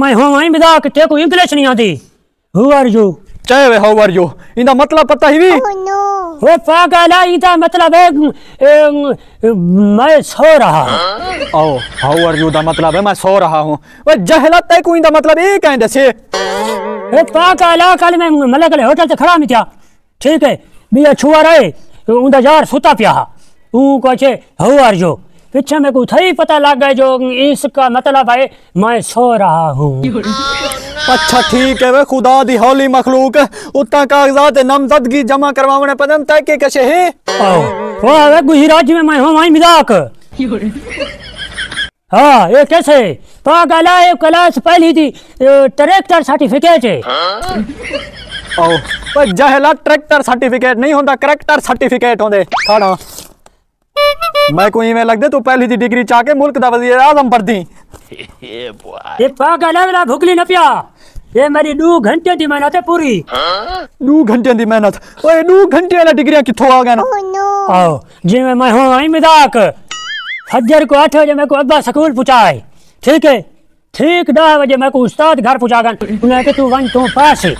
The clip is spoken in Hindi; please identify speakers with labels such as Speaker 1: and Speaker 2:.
Speaker 1: मैं हूँ आई बिदा कि ते को इंग्लिश नहीं आती हु आर यू।
Speaker 2: चाहे वे हाउ आर यू। इंदा मतलब पता ही भी
Speaker 3: Oh no!
Speaker 1: वो पागल है इदा मतलब है मैं सो रहा हूँ।
Speaker 2: आओ हाउ आर यू दा मतलब है मैं सो रहा हूँ। वे जहला तय को इंदा मतलब ये कहें दसे
Speaker 1: ए पागल है कल मैं मतलब कल होटल ते खड़ा में था। ठीक है बिया छुआ रहे उंदा यार सुता पिया। ऊ को छे हु आर यू। पीछे में को थई पता लग गया जो इसका मतलब है मैं सो रहा हूँ।
Speaker 2: अच्छा ठीक है वे खुदा दी हौली मखलूक। उतना कागजात नामजदगी जमा करवाने पदन तय के कशे है?
Speaker 1: आओ वो है गुजरात में मैं हूँ आई मज़ाक। हाँ ये कैसे? पागल है ये क्लास पहली थी ट्रैक्टर सर्टिफिकेट। है
Speaker 2: वे जहला ट्रैक्टर सर्टिफिकेट नहीं होता करेक्टर सर्टिफिकेट होंदे। खाना मैं कोई में लगदे तू पहली दी डिग्री चाके मुल्क दा वज़ीर आज़म पर दी
Speaker 1: ये पागल है मेरा भुगली न पिया ये मेरी दो घंटे की मेहनत है पूरी।
Speaker 2: दो घंटे दी मेहनत। ओए दो घंटे वाला डिग्रियाँ किथों आ गए ना?
Speaker 1: आओ जी में मैं हूँ आई मज़ाक। फजर को आठ बजे मेरे को अब्बा स्कूल पहुँचाए ठीक है? ठीक दस बजे मेरे को उस्ताद घर पहुँचा गन उन्हें कि तू वन तू पास। है?